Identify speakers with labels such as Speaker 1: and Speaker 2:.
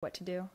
Speaker 1: what to do.